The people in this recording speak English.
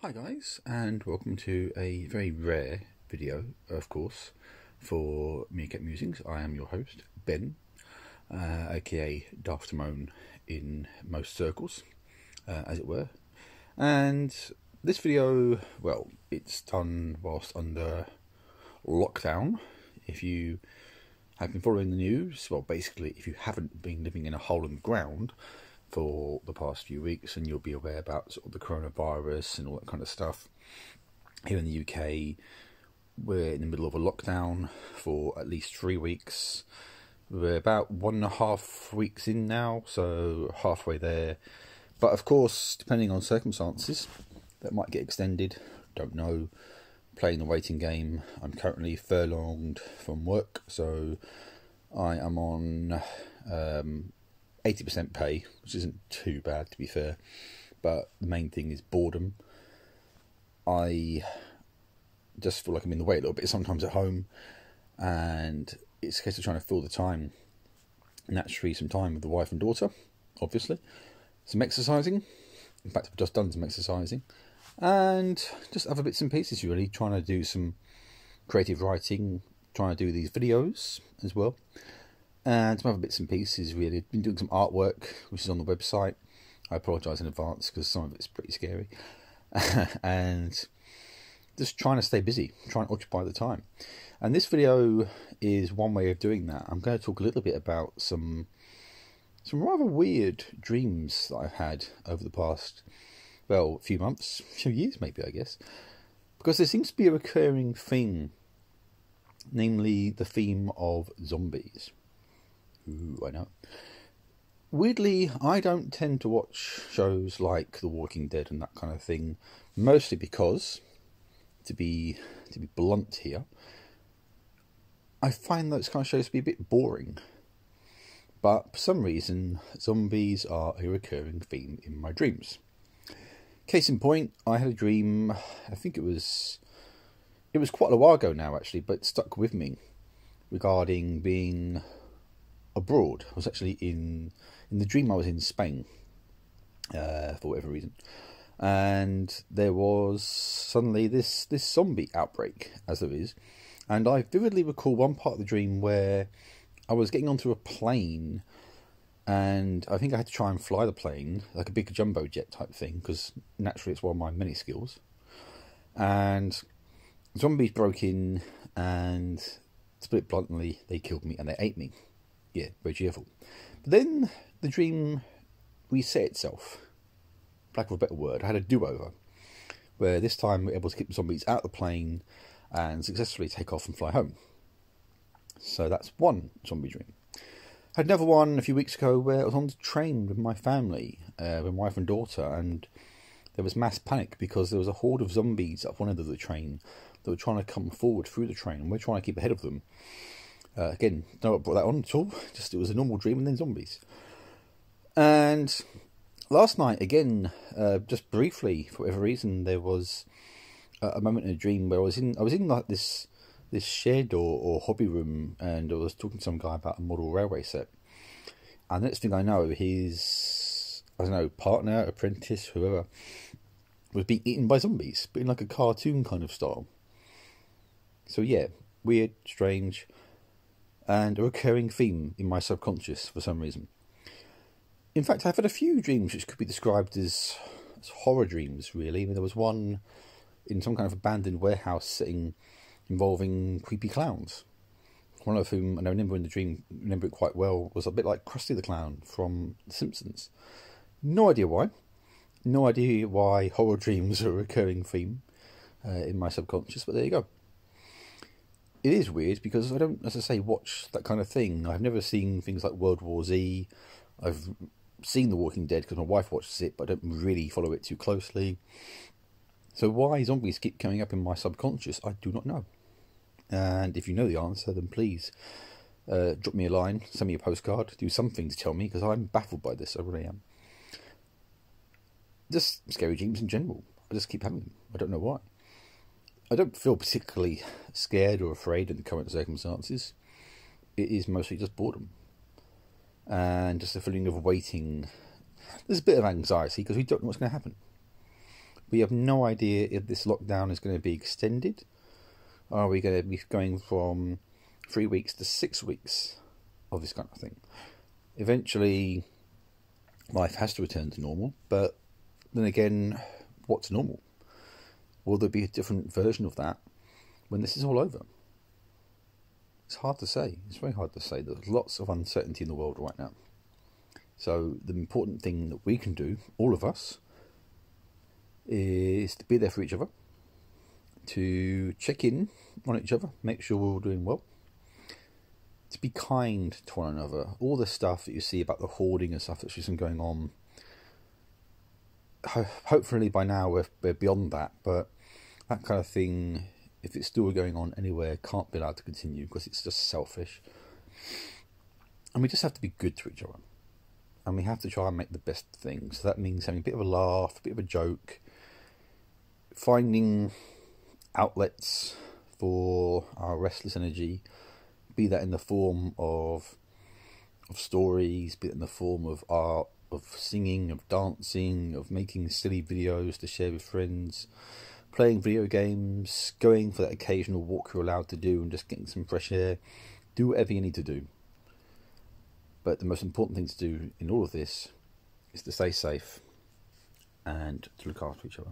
Hi guys and welcome to a very rare video of course for Meerkat Musings. I am your host Ben uh, aka Daft Timon in most circles uh, as it were and this video well it's done whilst under lockdown if you have been following the news well basically if you haven't been living in a hole in the ground for the past few weeks, and you'll be aware about sort of the coronavirus and all that kind of stuff. Here in the UK, we're in the middle of a lockdown for at least three weeks. We're about one and a half weeks in now, so halfway there. But of course, depending on circumstances, that might get extended. Don't know. Playing the waiting game. I'm currently furlonged from work, so I am on um, 80% pay, which isn't too bad to be fair. But the main thing is boredom. I just feel like I'm in the way a little bit sometimes at home, and it's a case of trying to fill the time. Naturally, some time with the wife and daughter, obviously. Some exercising. In fact, I've just done some exercising. And just other bits and pieces, really. Trying to do some creative writing, trying to do these videos as well and some other bits and pieces really. Been doing some artwork, which is on the website. I apologise in advance because some of it's pretty scary. and just trying to stay busy, trying to occupy the time. And this video is one way of doing that. I'm going to talk a little bit about some some rather weird dreams that I've had over the past, well, few months, few years maybe, I guess. Because there seems to be a recurring theme, namely the theme of zombies. Ooh, I know. Weirdly, I don't tend to watch shows like The Walking Dead and that kind of thing, mostly because, to be to be blunt here, I find those kind of shows to be a bit boring. But for some reason, zombies are a recurring theme in my dreams. Case in point, I had a dream. I think it was it was quite a while ago now, actually, but stuck with me regarding being abroad. I was actually in in the dream. I was in Spain uh, for whatever reason, and there was suddenly this this zombie outbreak, as there is. And I vividly recall one part of the dream where I was getting onto a plane, and I think I had to try and fly the plane like a big jumbo jet type thing because naturally it's one of my many skills. And zombies broke in, and to put it bluntly, they killed me and they ate me yeah, very cheerful. But then the dream reset itself. Lack of a better word, I had a do-over, where this time we were able to keep the zombies out of the plane and successfully take off and fly home. So that's one zombie dream. I had another one a few weeks ago where I was on the train with my family, uh, my wife and daughter, and there was mass panic because there was a horde of zombies up one end of the train that were trying to come forward through the train, and we're trying to keep ahead of them. Uh, again, no one brought that on at all. Just it was a normal dream and then zombies. And last night, again, uh, just briefly, for whatever reason, there was a, moment in a dream where I was in. I was in like this this shed or, or hobby room, and I was talking to some guy about a model railway set. And the next thing I know, his I don't know partner, apprentice, whoever was being eaten by zombies, but in like a cartoon kind of style. So yeah, weird, strange and a recurring theme in my subconscious for some reason. In fact, I've had a few dreams which could be described as, as horror dreams, really. I mean, there was one in some kind of abandoned warehouse setting involving creepy clowns. One of whom, and I remember in the dream, remember it quite well, was a bit like Krusty the Clown from The Simpsons. No idea why. No idea why horror dreams are a recurring theme uh, in my subconscious, but there you go it is weird because I don't, as I say, watch that kind of thing. I've never seen things like World War Z. I've seen The Walking Dead because my wife watches it, but I don't really follow it too closely. So why zombies keep coming up in my subconscious, I do not know. And if you know the answer, then please uh, drop me a line, send me a postcard, do something to tell me because I'm baffled by this. I really am. Just scary dreams in general. I just keep having them. I don't know why. I don't feel particularly scared or afraid in the current circumstances. It is mostly just boredom and just a feeling of waiting. There's a bit of anxiety because we don't know what's going to happen. We have no idea if this lockdown is going to be extended. Are we going to be going from three weeks to six weeks of this kind of thing? Eventually, life has to return to normal, but then again, what's normal? Will there be a different version of that when this is all over? It's hard to say. It's very hard to say. There's lots of uncertainty in the world right now. So, the important thing that we can do, all of us, is to be there for each other, to check in on each other, make sure we're all doing well, to be kind to one another. All the stuff that you see about the hoarding and stuff that's just been going on, hopefully by now we're, we're beyond that, but that kind of thing if it's still going on anywhere, can't be allowed to continue because it's just selfish. And we just have to be good to each other. And we have to try and make the best things. So that means having a bit of a laugh, a bit of a joke, finding outlets for our restless energy, be that in the form of of stories, be it in the form of art, of singing, of dancing, of making silly videos to share with friends, playing video games, going for that occasional walk you're allowed to do, and just getting some fresh air. Do whatever you need to do. But the most important thing to do in all of this is to stay safe and to look after each other.